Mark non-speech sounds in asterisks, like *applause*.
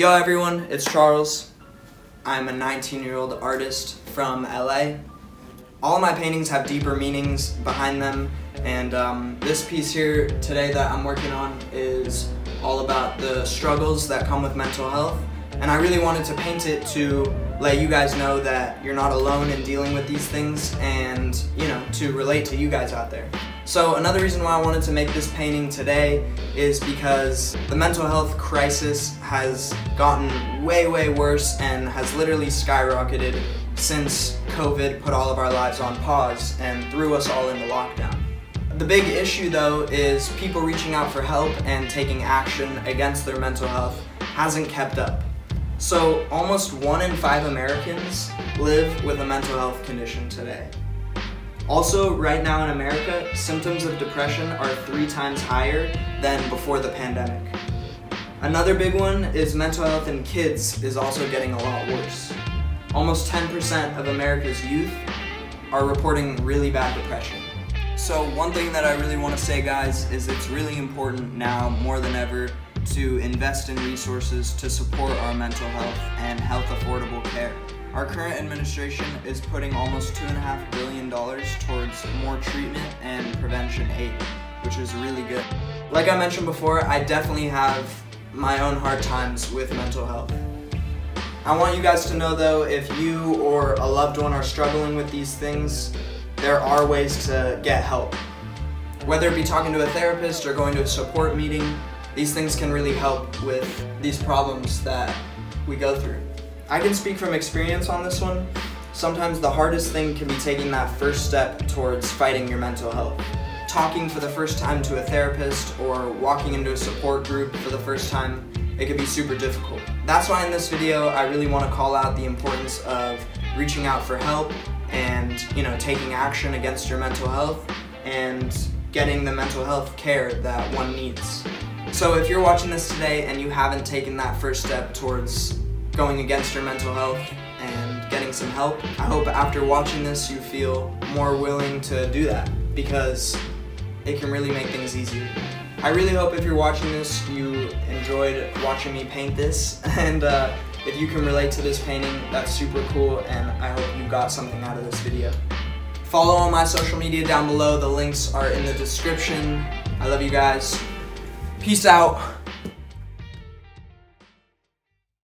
Yo everyone, it's Charles. I'm a 19 year old artist from LA. All my paintings have deeper meanings behind them and um, this piece here today that I'm working on is all about the struggles that come with mental health and I really wanted to paint it to let you guys know that you're not alone in dealing with these things and you know to relate to you guys out there. So another reason why I wanted to make this painting today is because the mental health crisis has gotten way way worse and has literally skyrocketed since COVID put all of our lives on pause and threw us all into lockdown. The big issue though is people reaching out for help and taking action against their mental health hasn't kept up. So almost one in five Americans live with a mental health condition today. Also, right now in America, symptoms of depression are three times higher than before the pandemic. Another big one is mental health in kids is also getting a lot worse. Almost 10% of America's youth are reporting really bad depression. So one thing that I really want to say guys is it's really important now more than ever to invest in resources to support our mental health and health affordable care. Our current administration is putting almost $2.5 billion towards more treatment and prevention aid, which is really good. Like I mentioned before, I definitely have my own hard times with mental health. I want you guys to know though, if you or a loved one are struggling with these things, there are ways to get help. Whether it be talking to a therapist or going to a support meeting, these things can really help with these problems that we go through. I can speak from experience on this one. Sometimes the hardest thing can be taking that first step towards fighting your mental health. Talking for the first time to a therapist or walking into a support group for the first time, it can be super difficult. That's why in this video I really want to call out the importance of reaching out for help and you know taking action against your mental health and getting the mental health care that one needs. So if you're watching this today and you haven't taken that first step towards going against your mental health and getting some help, I hope after watching this you feel more willing to do that because it can really make things easier. I really hope if you're watching this you enjoyed watching me paint this *laughs* and uh, if you can relate to this painting that's super cool and I hope you got something out of this video. Follow all my social media down below, the links are in the description. I love you guys. Peace out.